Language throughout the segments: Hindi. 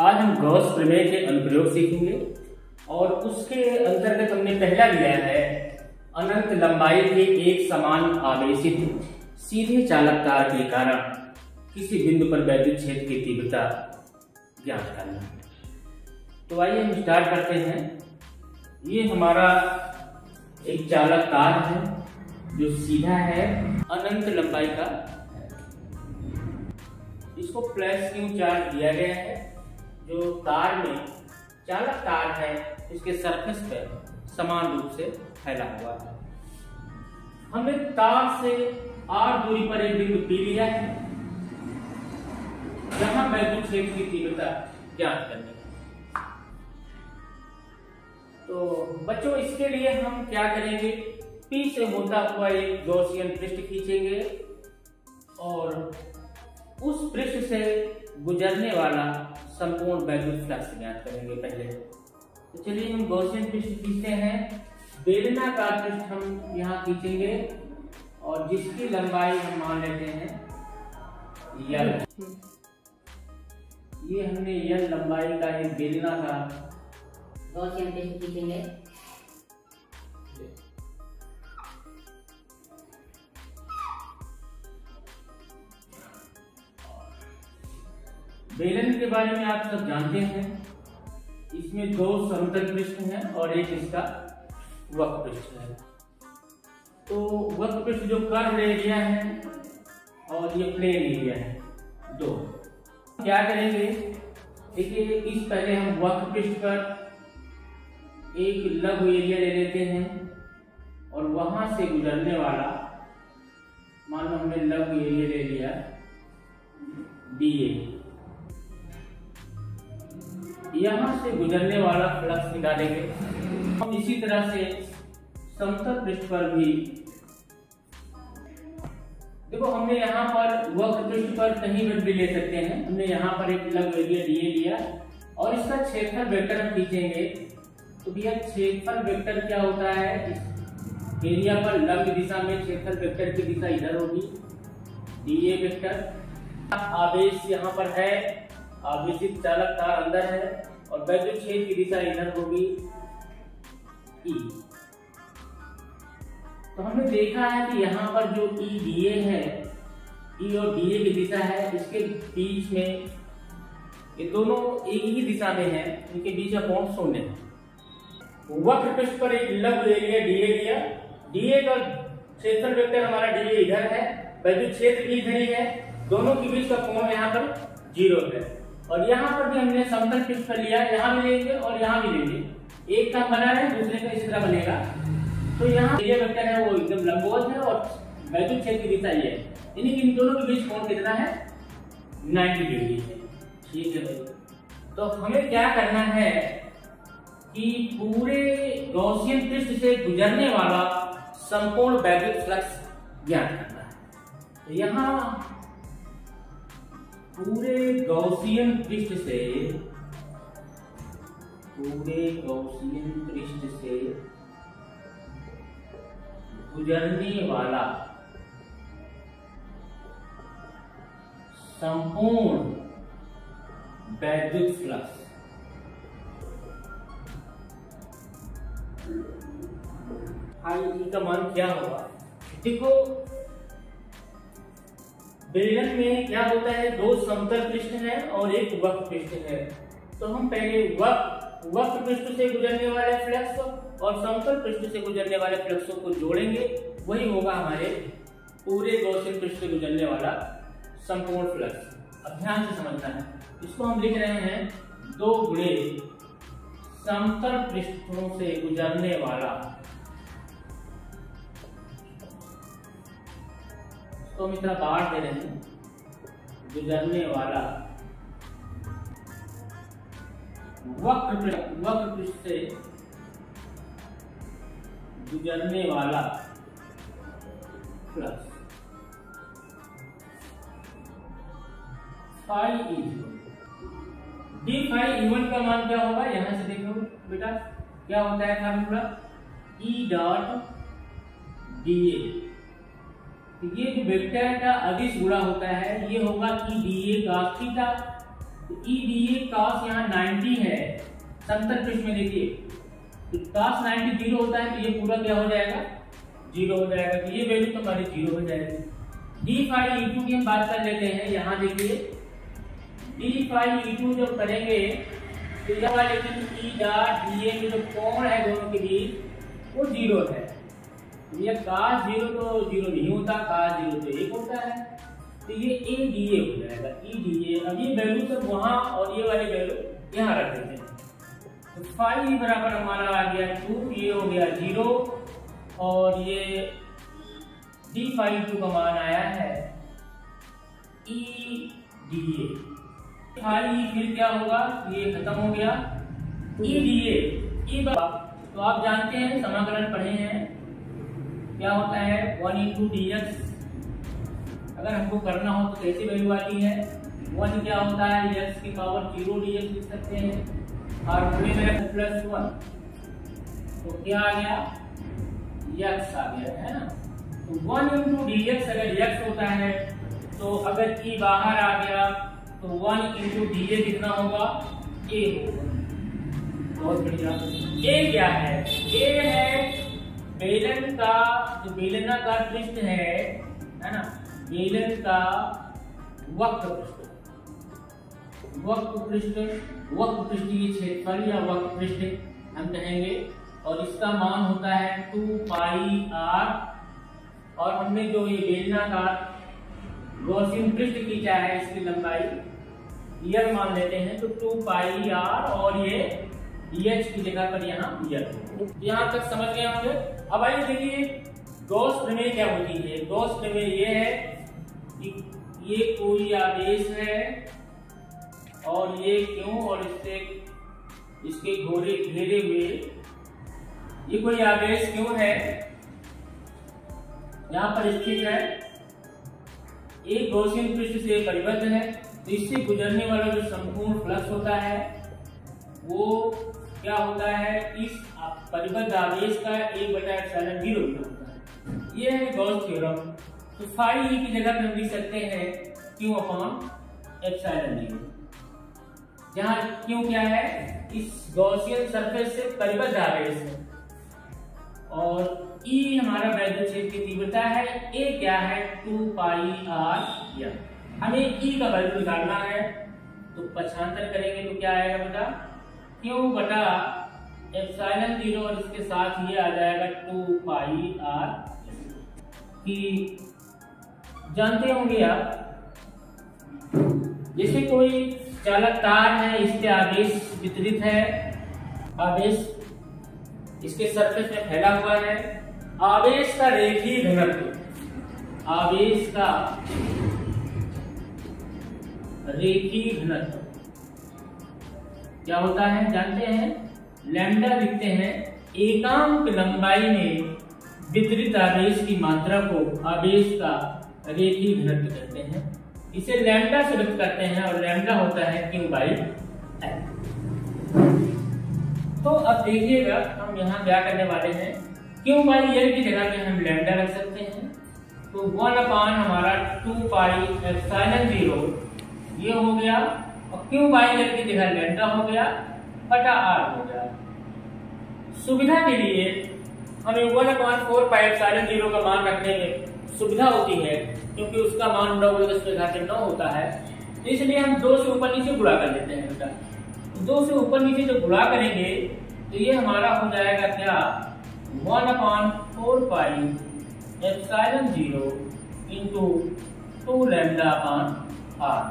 आज हम गॉस प्रमेय के अनुप्रयोग सीखेंगे और उसके अंतर्गत हमने पहला लिया है अनंत लंबाई के एक समान आवेशित सीधे चालक तार के कारण किसी बिंदु पर वैद्युत क्षेत्र की तीव्रता ज्ञात करना तो आइए हम स्टार्ट करते हैं। ये हमारा एक चालक तार है, जो सीधा है अनंत लंबाई का। इसको प्लस क्यू चार्ज दिया गया है। जो तार में, चालक तार है, उसके सरफेस पर समान रूप से फैला हुआ है। हमने तार से आर दूरी पर एक बिंदु पी लिया है। जहाँ वैद्युत क्षेत्र की तीव्रता ज्ञात करनी है। तो बच्चों, इसके लिए हम क्या करेंगे? पी से होता हुआ एक गौसियन पृष्ठ खींचेंगे और उस पृष्ठ से गुजरने वाला संपूर्ण वैद्युत फ्लक्स ज्ञात करेंगे पहले। तो चलिए हम गौसियन पृष्ठ खींचते हैं। बेलना का पृष्ठ हम यहाँ खींचेंगे और जिसकी लंबाई हम मान लेते हैं, यल। ये हमने यल लंबाई का एक बेलना का गौसियन पृष्ठ खींचेंगे। बेलन के बारे में आप सब जानते हैं। इसमें दो समतल पृष्ठ हैं और एक इसका वक्र पृष्ठ है। तो वक्र पृष्ठ जो कर्व एरिया है और ये प्लेन एरिया है, दो। क्या करेंगे? देखिए, इस पहले हम वक्र पृष्ठ पर एक लघु एरिया ले लेते हैं और वहाँ से गुजरने वाला, मान लो हमने लघु एरिया ले लिया डी ए यहाँ से गुजरने वाला फ्लक्स निकालेंगे। हम इसी तरह से समतल पृष्ठ पर भी देखो, हमने यहाँ पर वक्र पृष्ठ पर कहीं पर भी ले सकते हैं। हमने यहाँ पर एक लघु एरिया डीए लिया और इसका क्षेत्रफल वेक्टर हम खींचेंगे। तो भैया, क्षेत्रफल वेक्टर क्या होता है? एरिया पर लंब दिशा में क्षेत्रफल वेक्टर की दिशा इधर होगी। D A vector. आवेश यहाँ पर है। आवेशित चालक तार अंदर है। और वैद्युत क्षेत्र की दिशा इधर होगी ई तो हमने देखा है कि यहाँ पर जो ई डीए है ई और डीए की दिशा है, इसके बीच में ये दोनों एक ही दिशा में है, इनके बीच का कोण शून्य है? वक्र पृष्ठ पर एक लघु एरिया डीए लिया। डीए का क्षेत्रफल वेक्टर हमारा डीए इधर है, वैद्युत क्षेत्र भी इधर ही है। दोनों के बीच का कोण यहाँ पर ज़ीरो है। और यहाँ पर भी हमने समतल पृष्ठ पर लिया, यहाँ भी लेंगे और यहाँ भी लेंगे। एक का बना है, दूसरे का इस तरह बनेगा। तो यहाँ एरिया वेक्टर है, वो एकदम लंबवत है और वैद्युत क्षेत्र की दिशा ये है। यानी कि इन दोनों के बीच कोण कितना है? 90 डिग्री। है ठीक है तो हमें क्या करना है कि पूरे गौसियन पृष्ठ से गुजरने वाला संपूर्ण वैद्युत फ्लक्स ज्ञात करना है। तो यहाँ पूरे गौसियन पृष्ठ से, पूरे गौसियन पृष्ठ से गुजरने वाला संपूर्ण वैद्युत फ्लक्स। आई का मान क्या होगा? देखो बेलन में क्या होता है? दो समतल पृष्ठ है और एक वक्र पृष्ठ है। तो हम पहले वक्र वक्र पृष्ठ से गुजरने वाले फ्लक्स और समतल पृष्ठ से गुजरने वाले फ्लक्सों को जोड़ेंगे। वही होगा हमारे पूरे गौसियन पृष्ठ से गुजरने वाला संपूर्ण फ्लक्स। अब ध्यान से समझना है। इसको हम लिख रहे हैं दो गुणे समतल पृष्ठों से गुजरने वाला तो हम इतना बाढ़ दे रहे हैं। गुजरने वाला वक्र वक्र पृष्ठ से गुजरने वाला plus five is D five even का मान क्या होगा? यहाँ से देखो बेटा, क्या होता है formula E dot D A ये जो वेक्टर का अदिश गुणा होता है, ये होगा ई डी ए का थीटा तो ई डी ए कास यहाँ 90 है, समतल पृष्ठ में देखिए। तो कास 90 ज़ीरो होता है तो ये पूरा क्या हो जाएगा? ज़ीरो हो जाएगा। तो ये वैल्यू तो हमारी ज़ीरो हो जाएगी। डी फाइव ई टू की हम बात कर लेते हैं, यहाँ देखिए। डी फाइव ई टू जब करेंगे तो यह लेकिन ई डॉट डी ए जो कोण है दोनों के बीच, वो ज़ीरो है। ये काश ज़ीरो तो ज़ीरो नहीं होता काश ज़ीरो तो एक होता है। तो ये ए डी ए हो जाएगा, ई डी ए। अब ये वैल्यू सब वहाँ और ये वाले वैल्यू यहाँ रख देते हैं। तो फाइव बराबर हमारा आ गया टू ये हो गया ज़ीरो और ये डी फाइव टू का मान आया है ई डी ए फाइव फिर क्या होगा? ये खत्म हो गया। ई डी ए तो आप जानते हैं, समाकलन पढ़े हैं। क्या होता है? वन इंटू डी एक्स अगर हमको करना हो तो कैसी वैल्यू आती है? वन क्या होता है? एक्स की पावर ज़ीरो डी एक्स लिख सकते हैं। और पूरे में प्लस वन तो क्या आ गया? एक्स आ गया, है ना? तो वन इंटू डी एक्स अगर एक्स होता है तो अगर ई e बाहर आ गया तो वन इंटू डी ए कितना होगा? ए होगा। बहुत बढ़िया। ए क्या है? ए है बेलन का, जो बेलनाकार पृष्ठ है है ना? बेलन का वक्र पृष्ठ। वक्र पृष्ठ वक्र पृष्ठ की क्षेत्रफल या वक्र पृष्ठ हम कहेंगे, और इसका मान होता है टू पाई आर। और हमने जो ये बेलनाकार गौसियन पृष्ठ खींचा है, इसकी लंबाई यर मान लेते हैं तो टू पाई आर, और ये एच की जगह पर यहाँ यर यहाँ तक समझ गए होंगे? अब आइए देखिए गौस प्रमेय क्या होती है? गौस प्रमेय ये है कि ये कोई आदेश है और ये क्यों और इससे, इसके घोड़े घेरे हुए। ये कोई आदेश क्यों है? यहाँ पर स्थित है, एक गौसियन पृष्ठ से परिबद्ध है तो इससे गुजरने वाला जो संपूर्ण फ्लक्स होता है, वो क्या होता है? इस परिबद्ध आवेश का एक बटा एप्सिलॉन ज़ीरो होता है। ये है गॉस थ्योरम। तो फाइव ई की जगह पे हम लिख सकते हैं क्यू अपॉन एप्सिलॉन ज़ीरो। जहाँ क्यों क्या है? इस गॉसियन सरफेस से परिबद्ध आवेश है। और ई e हमारा वैद्युत क्षेत्र की तीव्रता है। ए क्या है? टू पाई आर या। हमें ई e का वैल्यू निकालना है। तो पछांतर करेंगे तो क्या आएगा बेटा क्यू बटा एप्सिलॉन ज़ीरो और इसके साथ ये आ जाएगा टू पाई आर की जानते होंगे आप, जैसे कोई चालक तार है, इसके आवेश वितरित है, आवेश इसके सरफेस में फैला हुआ है, आवेश का रेखीय घनत्व, आवेश का रेखीय घनत्व, क्या होता है, जानते हैं? लैम्डा लिखते हैं, एकांक लंबाई में वितरित आवेश की मात्रा को आवेश का रेखीय घनत्व कहते हैं। इसे लैम्डा से व्यक्त करते हैं और लैम्डा होता है क्यू बाई तो अब देखिएगा, हम यहाँ क्या करने वाले हैं। क्यू बाई एल की जगह पे हम लैम्डा रख सकते हैं। तो वन अपान हमारा टू पाई एप्सिलॉन ज़ीरो ये हो गया। और क्यू बाई एल की जगह लैम्डा हो गया। बटा आर हो गया। सुविधा के लिए हमें one upon four, five epsilon zero का मान रखने में सुविधा होती है, क्योंकि उसका मान नौ दस घाटे नौ होता है। इसलिए हम दो से ऊपर नीचे गुणा कर लेते हैं बेटा। दो से ऊपर नीचे जो गुणा करेंगे तो ये हमारा हो जाएगा क्या? One upon four five epsilon zero into two lambda upon R.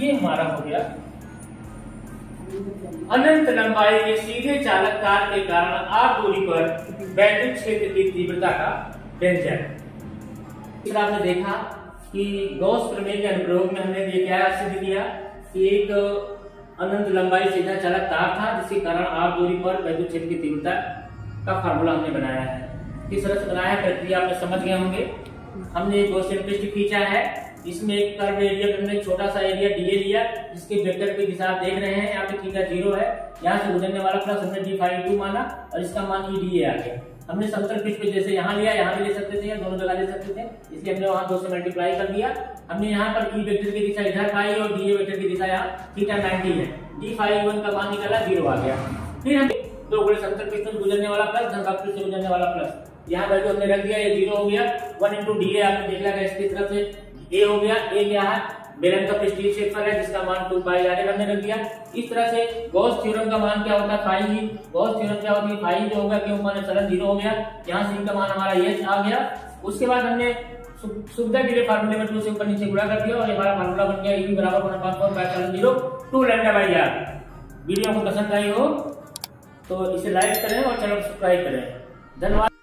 ये हमारा हो गया अनंत लंबाई के सीधे चालक तार के कारण आर दूरी पर वैद्युत क्षेत्र की तीव्रता का व्यंजन। आपने देखा कि गौस प्रमेय के अनुप्रयोग में हमने ये क्या सिद्ध किया कि एक अनंत लंबाई सीधा चालक तार था, जिसके कारण आर दूरी पर वैद्युत क्षेत्र की तीव्रता का फार्मूला हमने बनाया है। किस तरह से बनाया प्रक्रिया आप समझ गए होंगे। हमने एक पृष्ठ खींचा है इसमें एक कर्व एरिया हमने छोटा सा एरिया डीए लिया, जिसके वेक्टर की दिशा आप देख रहे हैं, यहाँ पे थीटा ज़ीरो है, यहाँ से गुजरने वाला प्लस हमने डी फाइव टू माना, और इसका मान ई डीए आ गया। हमने सत्तर फीट पे जैसे यहाँ लिया, यहाँ भी ले सकते थे, या दोनों जगह ले सकते थे, इसलिए हमने वहाँ दो से मल्टीप्लाई कर दिया। हमने यहाँ पर ई वेक्टर की दिशा इधर पाई, और डी ए वेक्टर की दिशा यहाँ थीटा 90 है। डी फाइव वन का मान निकला ज़ीरो आ गया। फिर हम दो गुणे सत्तर फीट से गुजरने वाला प्लस धनराशि से गुजरने वाला प्लस यहाँ वैल्यू हमने रख दिया, ये ज़ीरो हो गया। वन इंटू डी ए आपने देख लिया इसकी तरफ़ से? ए हो गया ए क्या है? बेलन का पृष्ठीय क्षेत्रफल है, जिसका मान 2 पाई आर हमने रख दिया। इस तरह से गॉस थ्योरम का मान क्या होता है? फाई ही। गॉस थ्योरम क्या होती है? फाई जो होगा, क्यों? मान फलन ज़ीरो हो गया। यहाँ से इनका मान हमारा ये आ गया। उसके बाद हमने सुविधा के लिए फार्मूले में टू से ऊपर नीचे गुणा कर दिया और हमारा फार्मूला बन गया। ई बराबर वन पाँच फाइव फलन zero. Two lambda by R video को पसंद आई हो तो इसे लाइक करें और चैनल सब्सक्राइब करें। धन्यवाद।